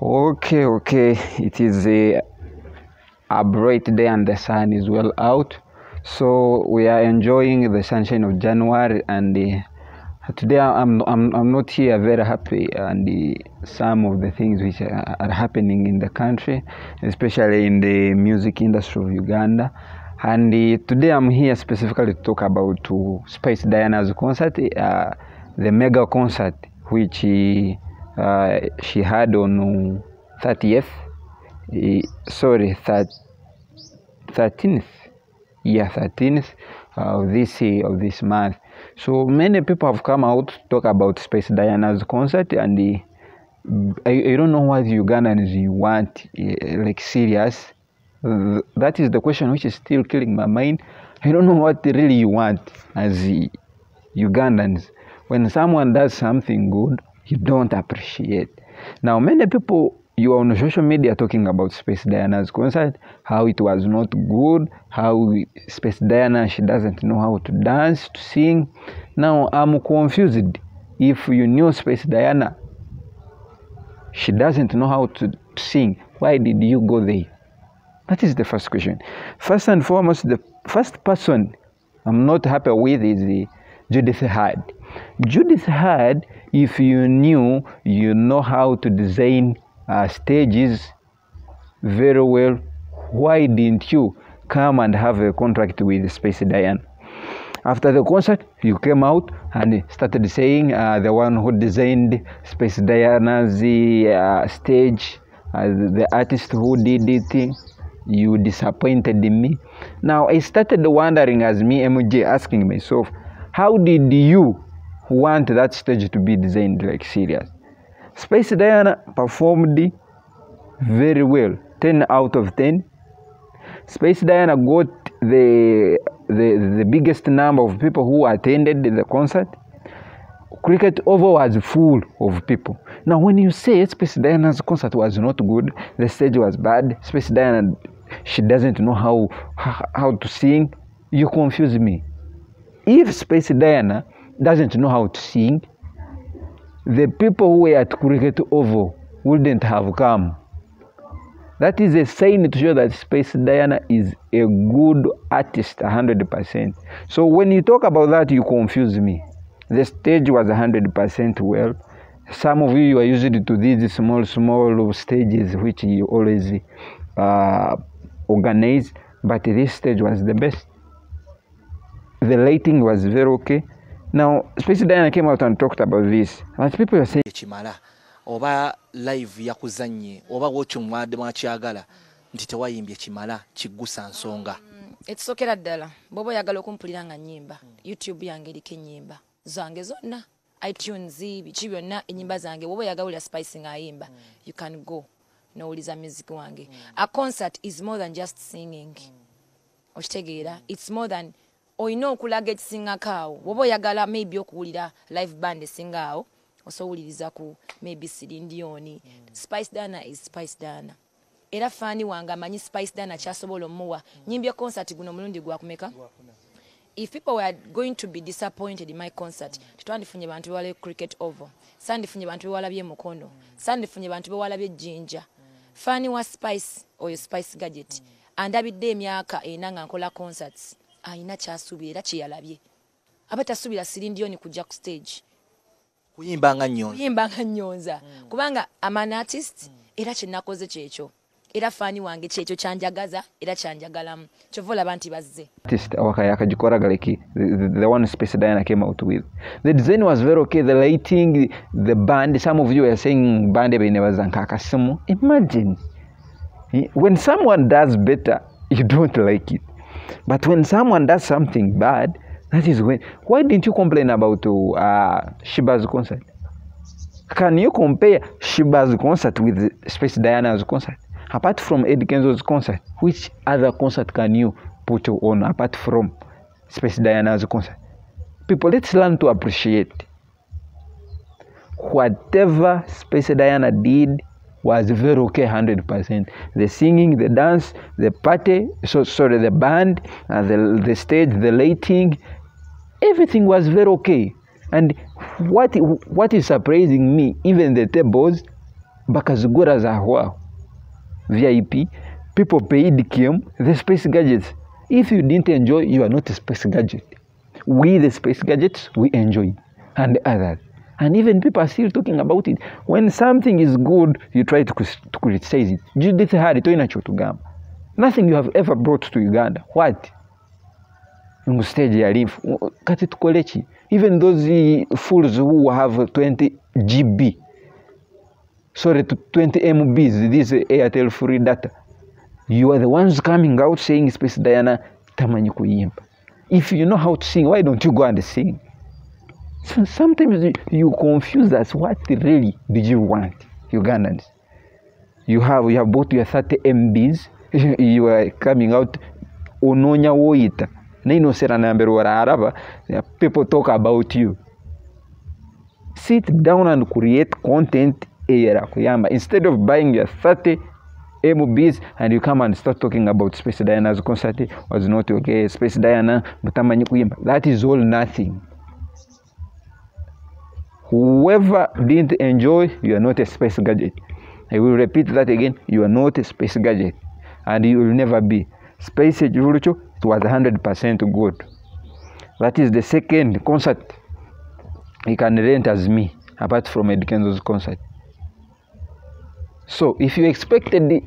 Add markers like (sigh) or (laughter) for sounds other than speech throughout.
Okay, okay. It is a, a bright day and the sun is well out. So we are enjoying the sunshine of January and uh, today I'm, I'm, I'm not here very happy and uh, some of the things which are, are happening in the country, especially in the music industry of Uganda. And uh, today I'm here specifically to talk about uh, Space Diana's concert, uh, the mega concert which uh, uh, she had on uh, 30th, uh, sorry, thir- 13th, yeah, 13th of this of this month. So many people have come out to talk about Space Diana's concert, and uh, I, I don't know what Ugandans you want, uh, like serious. That is the question which is still killing my mind. I don't know what really you want as Ugandans. When someone does something good, you don't appreciate. Now, many people you are on social media talking about Spice Diana's concert, how it was not good, how Spice Diana she doesn't know how to dance, to sing. Now I'm confused. If you knew Spice Diana, she doesn't know how to, sing. Why did you go there? That is the first question. First and foremost, the first person I'm not happy with is the Judith Heard. Judith Heard, if you knew, you know how to design uh, stages very well. Why didn't you come and have a contract with Spice Diana? After the concert, you came out and started saying uh, the one who designed Spice Diana's uh, stage, uh, the artist who did it, you disappointed me. Now I started wondering as me, MJ, asking myself, how did you want that stage to be designed like serious? Spice Diana performed very well, 10 out of 10. Spice Diana got the, the, the biggest number of people who attended the concert. Cricket Oval was full of people. Now, when you say Spice Diana's concert was not good, the stage was bad, Spice Diana, she doesn't know how, how to sing, you confuse me. If Spice Diana doesn't know how to sing, the people who were at Cricket Oval wouldn't have come. That is a sign to show that Spice Diana is a good artist, 100%. So when you talk about that, you confuse me. The stage was 100% well. Some of you are used to these small, small stages which you always uh, organize, but this stage was the best. The lighting was very okay. Now, Space Diana came out and talked about this. But people are saying, ekimala oba live yakuzannye oba wokyo mwadde mwakyagala nti tewayimbye kimala kiggusa nsonga. Ekisokera ddala bw'oba oyagala okumpulira nga nnyimba. Youtube yange eriko ennyimba. Zange zonna itunes biki byonna ennyimba zange bw'oba oyagala olya spice ng'ayimba. You can go n'owuliza music wange. A concert is more than just singing. Okitegeera its more than olina okulaga ekisingako awo bw'oba oyagala maybe okuwulira live band esinga awo osowuliriza ku maybe sirindioni spice dana is spice dana. Era faani wange amanyi spice dana kyasobola omuwa. Nyimbye concert guno omulundi gwakumeka if people were going to be disappointed in my concert tetwandifunye bantu bewala cricket over sandifunye bantu bewalabye mukono. Sandifunye bantu bewalabye ejjinja faani wa spice oyo spice gadget. Andabidde emyaka ena nga nkola concerts ayina kyasuubira era kyeyalabye aba tasuubira sirindioni kujja ku stage kuyimba nga nga nnyonza kubanga aman artist era kyenakoze kyekyo era faani wange kyekyo kyanjagaza era kyanjagalamu kyova olaba nti bazze artist wakayakagikoraga like the, the, the one Space Diana came out with. The design was very okay. The lighting, the band. Some of you were saying band kasimu. Imagine when someone does better, you don't like it. But when someone does something bad, that is when. Why didn't you complain about uh, Shiba's concert? Can you compare Shiba's concert with Space Diana's concert? Apart from Ed Kenzo's concert, which other concert can you put on apart from Space Diana's concert? People, let's learn to appreciate. Whatever Space Diana did was very okay, 100%. The singing, the dance, the party, so sorry, the band, uh, the, the stage, the lighting, everything was very okay. And what what is surprising me, even the tables, bakazigura za aho vip people paid came the space gadgets if you didn't enjoy you are not a spice gadget we the space gadgets we enjoy and others and even people are still talking about it. When something is good you try to, to criticize it. Judith hari to kyotugamba nothing you have ever brought to uganda. What? Mu nfu- kati tukole ki even those fools who have 20 gb sorry to 20 mbs this airtel free data. You are the ones coming out saying space diana tamanyi kuyimba if you know how to sing why don't you go and sing so sometimes you, confuse us. What really did you want ugandans? You have you have bought your 30 mbs (laughs) you are coming out. Ononya woyita nainosera nambere waraaraba people talk about you. Sit down and create content era kuyamba. Instead of buying your 30 mbs and you come and start talking about space diana's concert was not okay. Space diana mutamanyi kuimba. that is all nothing whoever didn't enjoy you are not a spice gadget. I will repeat that again. You are not a spice gadget. And you will never be. Space ekivulucho it was 100% good that is the second concert you can rent as me apart from Ed Kenzo's concert. So if you expected the,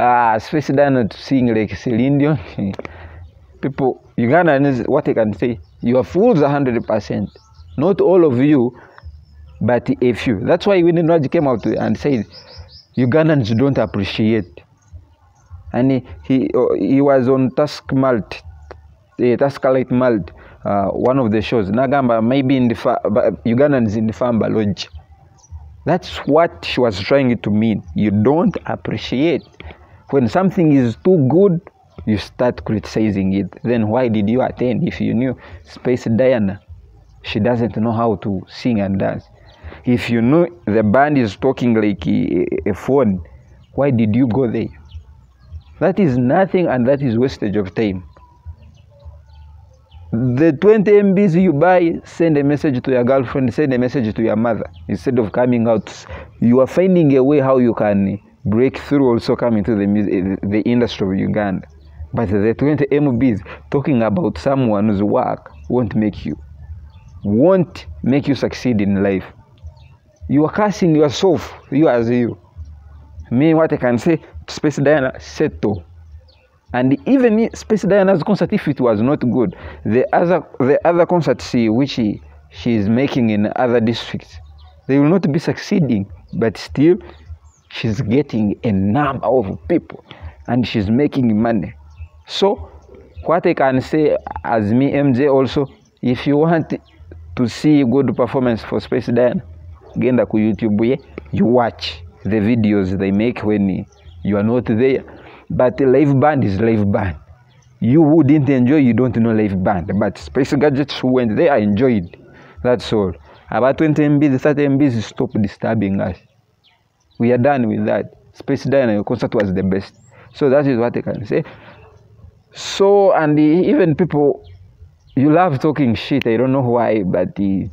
uh, spice diana to sing like Celine Dion (laughs) people Ugandans what I can say you are fools 100% not all of you but a few. That's why when Nwaji came out and said Ugandans don't appreciate, and he he, uh, he was on Tusker Malt, uh, Task Light Malt, uh, one of the shows. Nagamba maybe in the fa- Ugandans in the Famba Lodge. That's what she was trying to mean. You don't appreciate when something is too good. You start criticizing it. Then why did you attend if you knew Spice Diana? She doesn't know how to sing and dance if you know the band is talking like a, a phone why did you go there? That is nothing and that is wastage of time. The 20 mbs you buy send a message to your girlfriend send a message to your mother. Instead of coming out you are finding a way how you can break through also come into the, the industry of uganda. But the 20 mbs talking about someone's work won't make you won't make you succeed in life you are cursing yourself you as you me what i can say spice diana settle and even spice diana's concert if it was not good the other the other concerts which she, she is making in other districts they will not be succeeding but still she's getting a number of people and she's making money. So what i can say as me mj also if you want to see good performance for spice diana genda ku youtube ye you watch the videos they make when you are not there. But live band is live band. You who didn't enjoy you don't know live band. But space gadgets who went there enjoyed. That's all. About 20 mbs 30 mbs stop disturbing us. We are done with that. Spice diana concert was the best. So that is what i can say. So and even people you love talking shit. I don't know why but uh,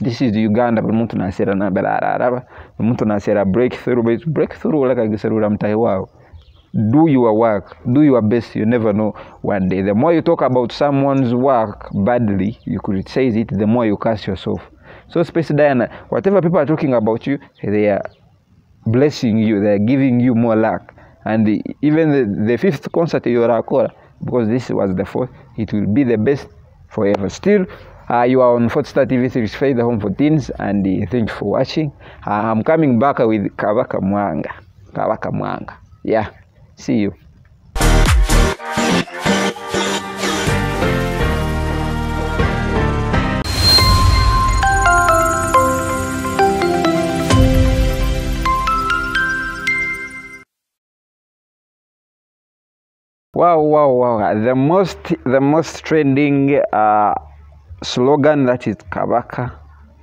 this is uganda buli muntu nasera nabelararaba buli muntu nasera breakthrough but breakthrough olakagiserura mutahi wawe do your work do your best you never know. One day the more you talk about someone's work badly you criticize it the more you curse yourself. So space diana whatever people are talking about you they are blessing you they are giving you more luck. And even the, the fifth concert you are because this was the fourth it will be the best forever. Still you are on Fortstar TV 35 the home for teens and uh, thank you for watching. Uh, I'm coming back with Kabaka Mwanga. Kabaka Mwanga. Yeah see you. Wow, wow, wow. The most the most trending uh, slogan that is Kabaka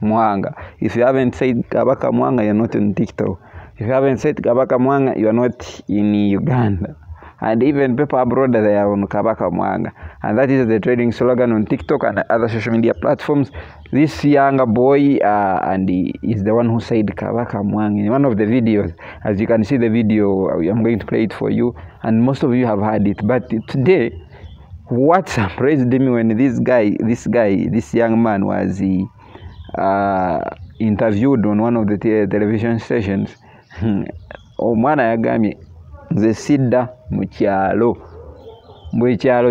Mwanga. If you haven't said Kabaka Mwanga, you're not on TikTok. If you haven't said Kabaka Mwanga, you're not in Uganda. and even people abroad they are on Kabaka Mwanga. And that is the trading slogan on TikTok and other social media platforms. This younger boy, uh, and he is the one who said Kabaka Mwanga in one of the videos. As you can see the video, I'm going to play it for you, and most of you have heard it. But today, what? Surprised me when this guy, this guy, this young man was uh, interviewed on one of the te- television stations, (laughs) omwana yagambye nze sidda mu kyalo.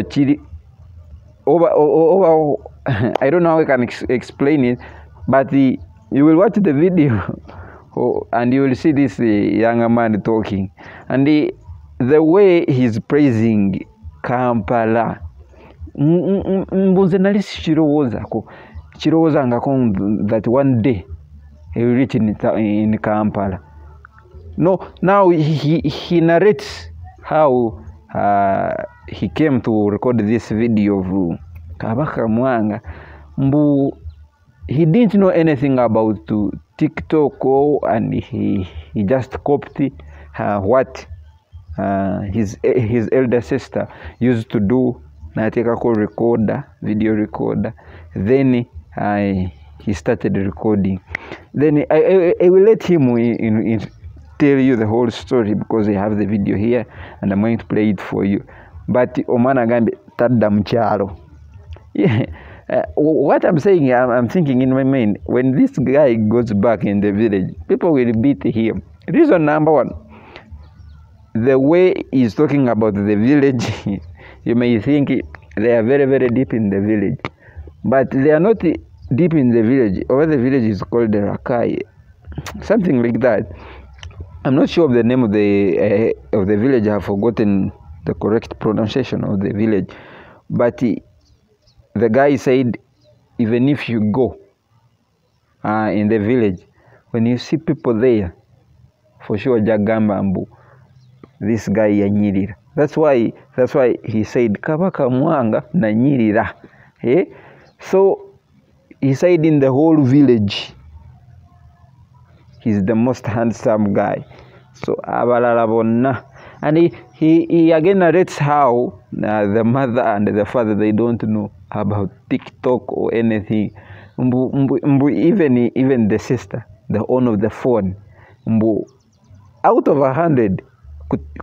Kiri oba oba (laughs) i don't know how i can ex explain it but you will watch the video (laughs) oh, and you will see this uh, young man talking. And the, the way he's praising kampala mbuze nali sikirowoozaako kirowoozangako that one day he will reach in, in kampala. No now he, he narrates how uh, he came to record this video of kabaka mwanga. Mbu he didn't know anything about uh, tiktok and he, he just copied uh, what uh, his, his elder sister used to do natekako recorder video recorder then I he started recording then I, I, I will let him in, in, tell you the whole story because I have the video here and I'm going to play it for you. But omwana agambe tadda mchalo. Yeah. (laughs) Uh, what I'm saying, I'm, I'm thinking in my mind, when this guy goes back in the village, people will beat him. Reason number one, the way he's talking about the village, (laughs) you may think they are very, very deep in the village. But they are not deep in the village. Over the village is called the Rakai, something like that. I'm not sure of the name of the uh, of the village. I have forgotten the correct pronunciation of the village, but he, the guy said, even if you go uh, in the village, when you see people there, for sure jagamba mbu this guy yanyirira. That's why that's why he said kabaka mwanga nanyirira. Eh? So he said in the whole village he's the most handsome guy so abalala bonna and he, he, he again narrates how uh, the mother and the father they don't know about tiktok or anything mbu, mbu, mbu even even the sister the owner of the phone mbu out of a hundred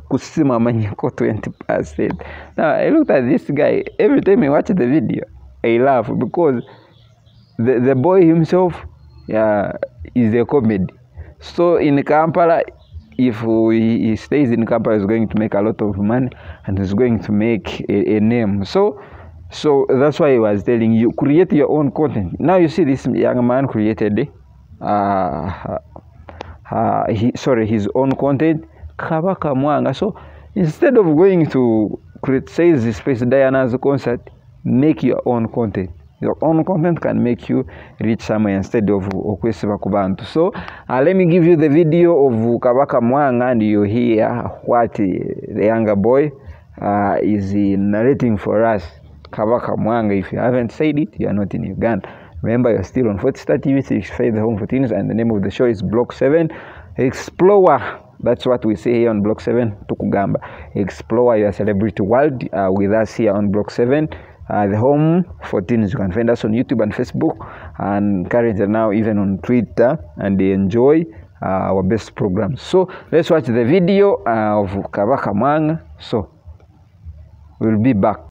kusimama nyiko 20 percent now i looked at this guy every time i watch the video i laugh because the, the boy himself uh, is a comedy so in Kampala, if he stays in Kampala, he's going to make a lot of money and he's going to make a, a name. So, so that's why I was telling you, create your own content. Now you see this young man created, uh, uh, he, sorry, his own content, Kabaka Mwanga. So instead of going to criticize Space Diana's concert, make your own content. your own content can make you reach somewhere instead of okwesiba ku bantu so uh, let me give you the video of kabaka mwanga and you hear what the younger boy uh, is narrating for us kabaka mwanga if you haven't said it you are not in uganda remember you're still on Fortstar TV 65 the home for teens and the name of the show is block 7 explorer that's what we say here on block 7 tukugamba explore your celebrity world uh, with us here on block 7 uh, the home for teens. You can find us on YouTube and Facebook, and currently now even on Twitter, and they enjoy uh, our best programs. So let's watch the video uh, of Kabaka Mwanga. So we'll be back.